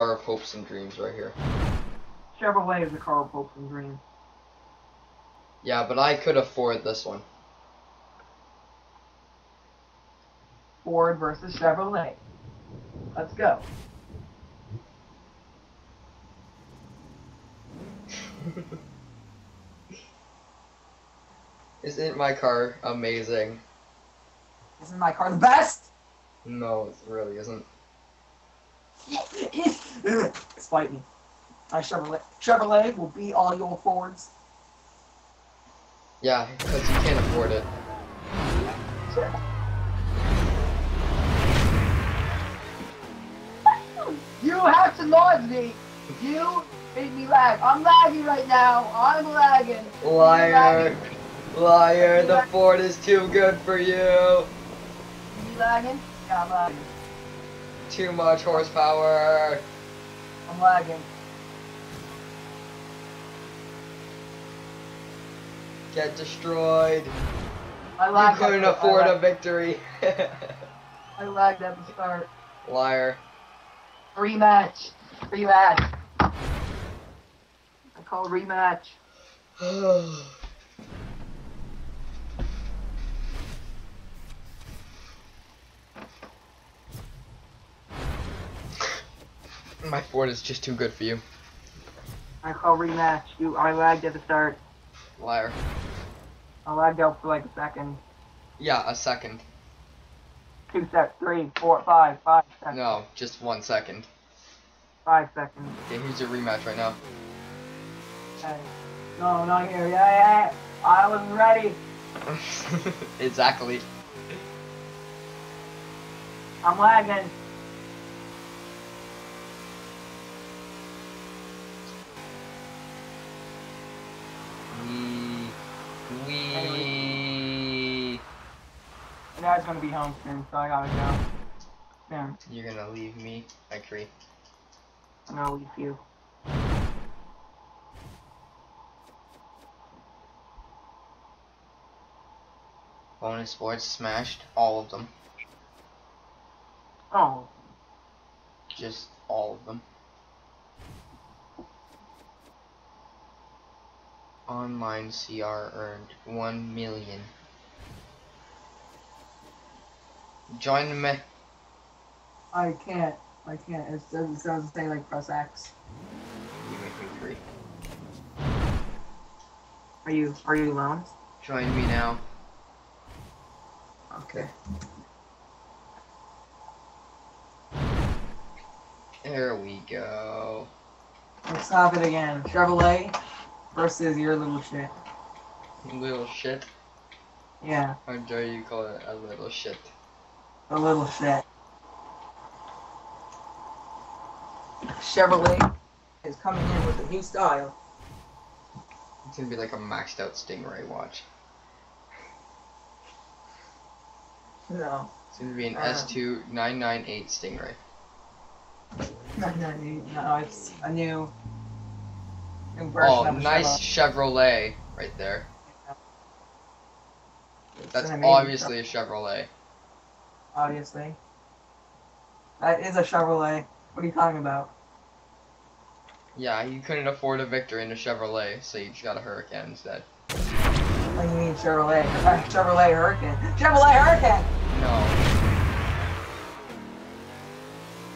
of hopes and dreams right here. Chevrolet is a car of hopes and dreams. Yeah, but I could afford this one. Ford versus Chevrolet. Let's go. Isn't my car amazing? Isn't my car the best? No, it really isn't. Spite me. My Chevrolet. Chevrolet will beat all your Fords. Yeah, because you can't afford it. You have to nod me. You made me lag. I'm lagging right now. I'm lagging. Liar! Liar! The Ford is too good for you! You lagging? Yeah, I'm lagging. Too much horsepower! I'm lagging. Get destroyed! I You lagged. couldn't afford a victory! I lagged at the start. Liar. Rematch. Rematch. I call rematch. My Ford is just too good for you. I call rematch. You, I lagged at the start. Liar. I lagged out for like a second. Yeah, a second. Two sec, three, four, five, five seconds. No, just one second. Five seconds. Okay, here's your rematch right now. Okay. No, not here. Yeah, yeah. I was ready. exactly. I'm lagging. Dad's gonna be home soon, so I gotta go. Soon. You're gonna leave me. I agree. I'm gonna leave you. Bonus sports smashed all of them. Oh, Just all of them. Online CR earned 1 million. Join me. I can't. I can't. It doesn't, it doesn't say like press X. You make me free. Are you Are you alone? Join me now. Okay. There we go. Let's have it again. Chevrolet versus your little shit. Little shit. Yeah, How dare you call it a little shit? A little shit. Chevrolet is coming in with a new style. It's gonna be like a maxed out Stingray watch. No. It's gonna be an Uh. S2 998 Stingray. No, no, no, no, it's a new, new Oh, nice Chevrolet. Chevrolet right there. It's That's obviously a Chevrolet. Obviously. That is a Chevrolet. What are you talking about? Yeah, you couldn't afford a Victor in a Chevrolet, so you just got a Hurricane instead. What do you mean Chevrolet? Uh, Chevrolet Hurricane. Chevrolet Hurricane! No.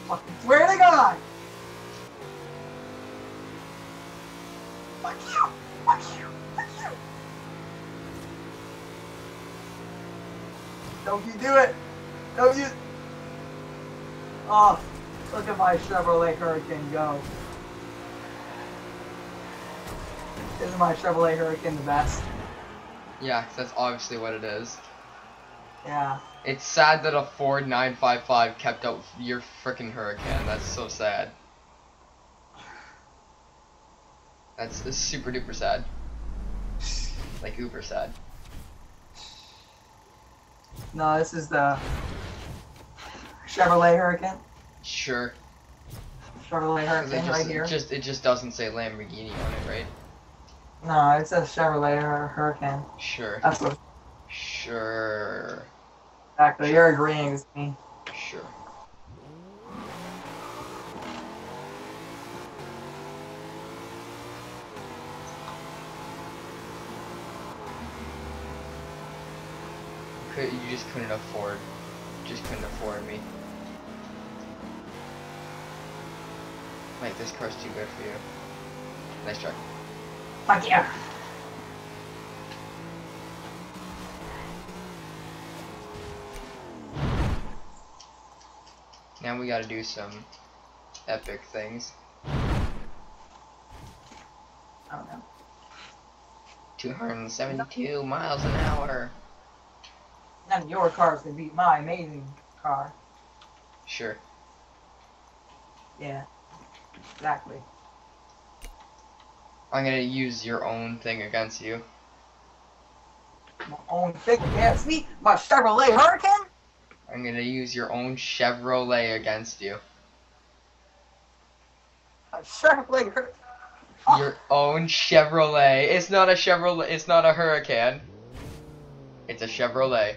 Fucking swear to God! Fuck you! Fuck you! Fuck you! Don't you do it! You... Oh, look at my Chevrolet Hurricane go. Isn't my Chevrolet Hurricane the best? Yeah, that's obviously what it is. Yeah. It's sad that a Ford 955 kept up your frickin' Hurricane. That's so sad. That's, that's super duper sad. Like uber sad. No, this is the Chevrolet Hurricane? Sure. Chevrolet Hurricane just, right here. It just it just doesn't say Lamborghini on it, right? No, it says Chevrolet Hurricane. Sure. That's what. Sure. Exactly. Sure. You're agreeing with me. Sure. You just couldn't afford, just couldn't afford me. Mate, this car's too good for you. Nice truck. Fuck you. Now we gotta do some epic things. I don't know. 272 miles an hour. None of your cars can beat my amazing car. Sure. Yeah. Exactly. I'm gonna use your own thing against you. My own thing against me. My Chevrolet Hurricane. I'm gonna use your own Chevrolet against you. My Chevrolet Hurricane. Oh. Your own Chevrolet. It's not a Chevrolet. It's not a Hurricane. It's a Chevrolet.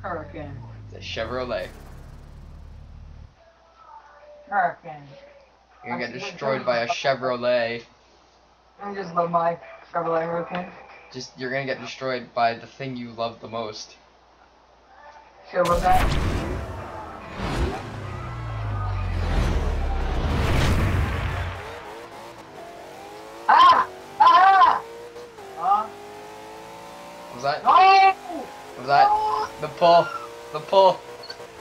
Hurricane. It's a Chevrolet. Hurricane. You're gonna get destroyed by a Chevrolet. I just love my Chevrolet Hurricane. Just you're gonna get destroyed by the thing you love the most. Sure was that? Ah! Ah! Ah! What was that? No! What was that? No! The pull. The pull.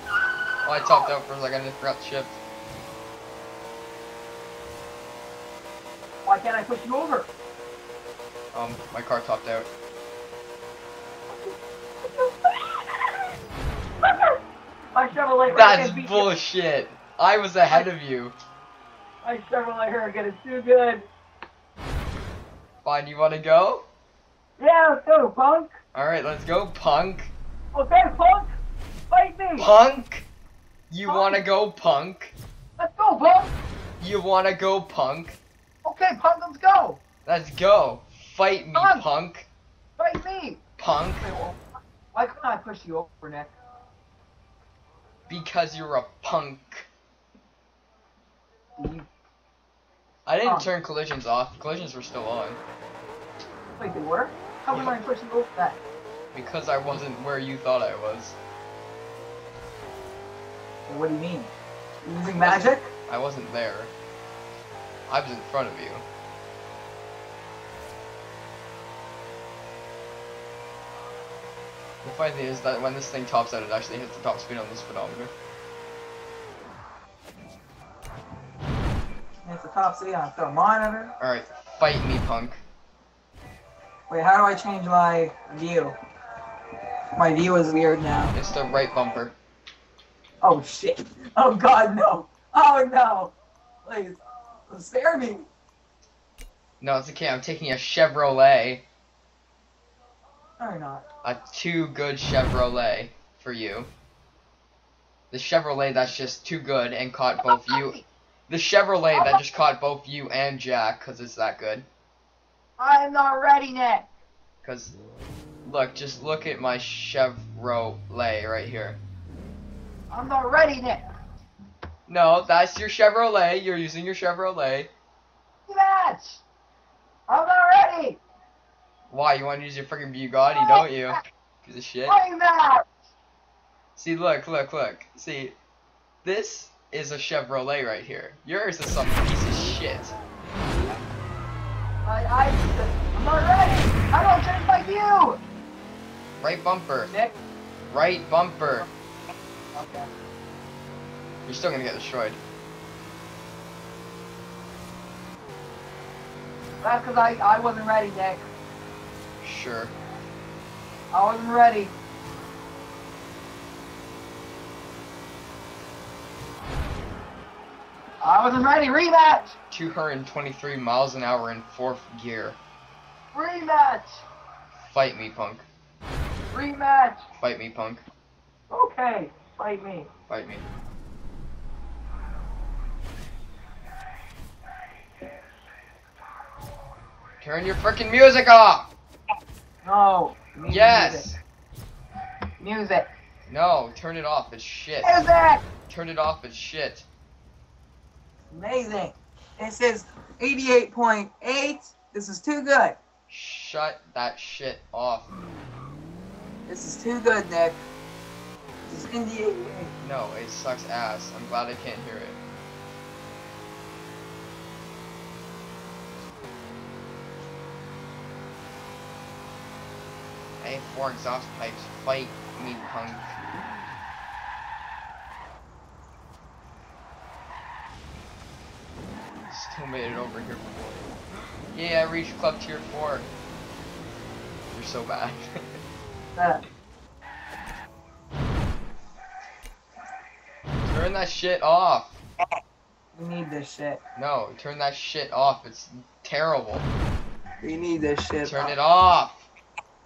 Oh, I topped out for a second. I just forgot the shift. Can't I push you over? Um, my car topped out. My Chevrolet That's beat you. bullshit. I was ahead of you. My Chevrolet Hurricane is too good. Fine, you wanna go? Yeah, let's go, punk. Alright, let's go, punk. Okay, punk. Fight me. Punk! You Punk. wanna go, punk? Let's go, punk. You wanna go, punk? Okay, punk, let's go. Let's go. Fight me, Punk. punk. Fight me. Punk. Why couldn't I push you over, Nick? Because you're a punk. You- I didn't Punk. turn collisions off. Collisions were still on. Wait, they were? How am I pushing over that? Because I wasn't where you thought I was. What do you mean? Using magic? I wasn't there. I was in front of you. The funny thing is that when this thing tops out, it actually hits the top speed on this speedometer. It's the top city on a thermometer. Alright, fight me, punk. Wait, how do I change my view? My view is weird now. It's the right bumper. Oh shit. Oh god, no. Oh no. Please. Spare me. No, it's okay. I'm taking a Chevrolet. You're not. A too good Chevrolet for you. The Chevrolet that's just too good and caught both you. The Chevrolet that just caught both you and Jack because it's that good. I'm not ready, Nick. Because, look, just look at my Chevrolet right here. I'm not ready, Nick. No, that's your Chevrolet. You're using your Chevrolet. Match. I'm not ready. Why? You want to use your freaking Bugatti, don't you? Piece of shit. See, look, look, look. See, this is a Chevrolet right here. Yours is some piece of shit. I, I, I'm not ready. I don't change my view. Right bumper. Nick. Right bumper. Okay. You're still gonna get destroyed. That's because I, I wasn't ready, Nick. Sure. I wasn't ready. I wasn't ready. Rematch. 223 miles an hour in fourth gear. Rematch. Fight me, punk. Rematch. Fight me, punk. Okay. Fight me. Fight me. Turn your freaking music off! No. need Yes! Music. Music. No, turn it off. It's shit. Music. Turn it off. It's shit. Amazing. It says 88.8. This is too good. Shut that shit off. This is too good, Nick. This is NDA. No, it sucks ass. I'm glad I can't hear it. Hey, four exhaust pipes, fight me, punk. Still made it over here before. Yeah, I reached club tier four. You're so bad. Turn that shit off. we need this shit. No, turn that shit off. It's terrible. We need this shit. Turn it off.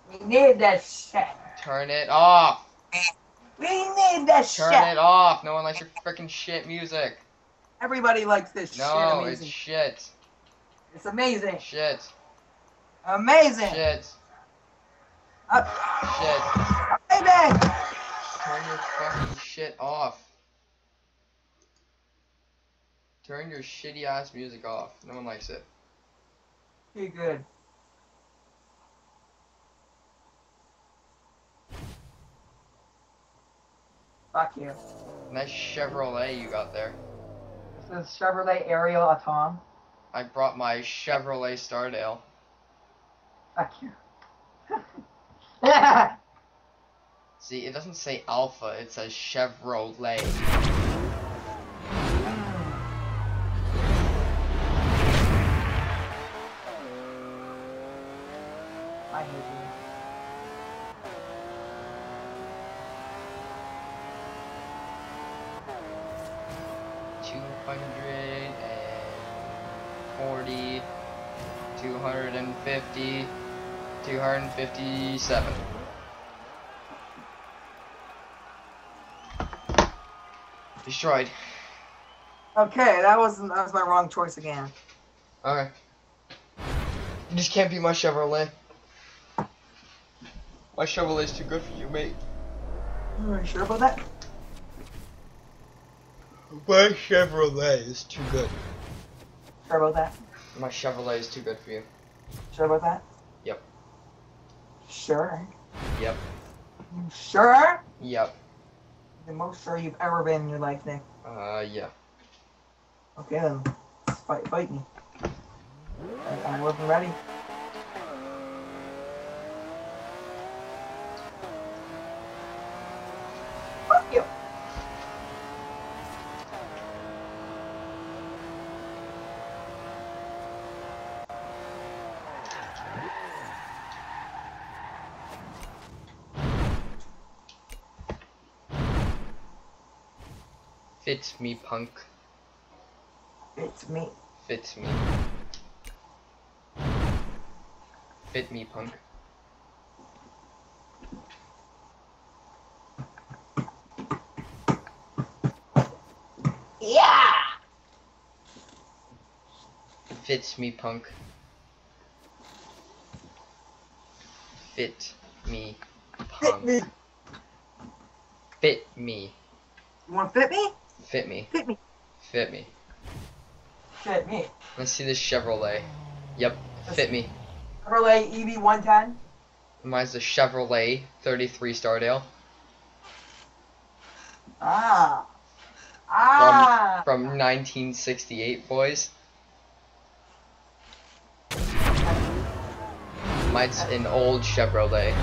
We need that shit. Turn it off. We need that Turn shit. Turn it off. No one likes your freaking shit music. Everybody likes this No, shit. it's Amazing. shit. It's amazing. Shit. Amazing. Shit. Uh, Shit. baby. Turn your fucking shit off. Turn your shitty ass music off. No one likes it. Too good. Fuck you. Nice Chevrolet you got there. This is Chevrolet Ariel Atom. I brought my Chevrolet Stardale. Fuck you. See, it doesn't say Alfa, it says Chevrolet. 240, 250, 257. Destroyed. Okay, that was that was my wrong choice again. Okay. You just can't be my Chevrolet. My Chevrolet's too good for you, mate. Are you sure about that? My Chevrolet is too good. Sure about that? My Chevrolet is too good for you. Sure about that? Yep. Sure. Yep. You sure? Yep. The most sure you've ever been in your life, Nick. Uh, yeah. Okay then, fight, fight me. I- I'm working ready. Fits me, punk. It's me. Fits me. Fit me, punk. Yeah. Fits me, punk. Fit me, Fit punk. me. Fit me. You want to fit me? Fit me. Fit me. Fit me. Fit me. Let's see this Chevrolet. Yep, fit me. Chevrolet E EB110. Mine's the Chevrolet 33 Stardale Ah. Ah. from 1968, boys. Mine's an old Chevrolet.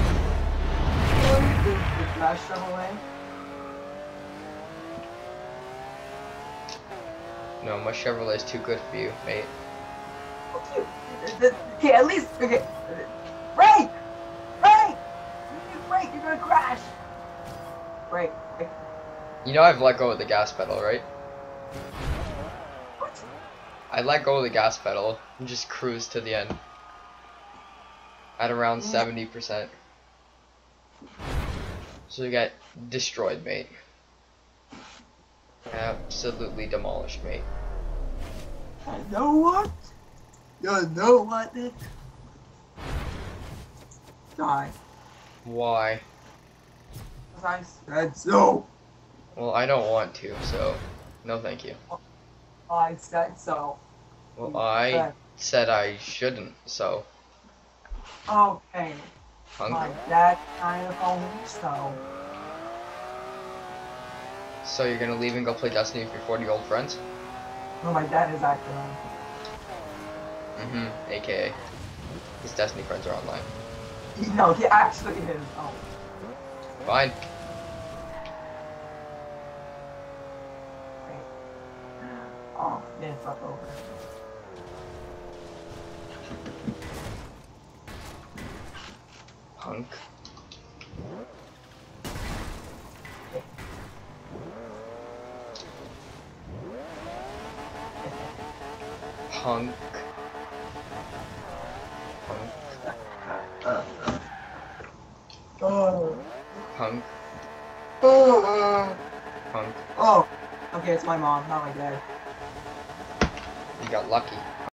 Chevrolet. No, my Chevrolet is too good for you, mate. Okay, at least okay. Brake! Brake! You need to brake. You're gonna crash. Brake. brake. You know I've let go of the gas pedal, right? What? I let go of the gas pedal and just cruise to the end. At around mm. 70%. So you got destroyed, mate. Absolutely demolished, me. You know what? You know what, Nick? Die. Why? 'Cause I said so. Well, I don't want to, so no thank you. I said so. Well, I said I shouldn't, so Okay. Punk. My dad kind of home, so So you're gonna leave and go play Destiny with your 40 old friends? no, my dad is actually home. Mm-hmm. AKA. His Destiny friends are online. No, he actually is home. Fine. Oh, man, fuck over. Punk. Punk. Punk. Oh. Punk. Oh. Punk. Oh. Okay, it's my mom, not my dad. You got lucky.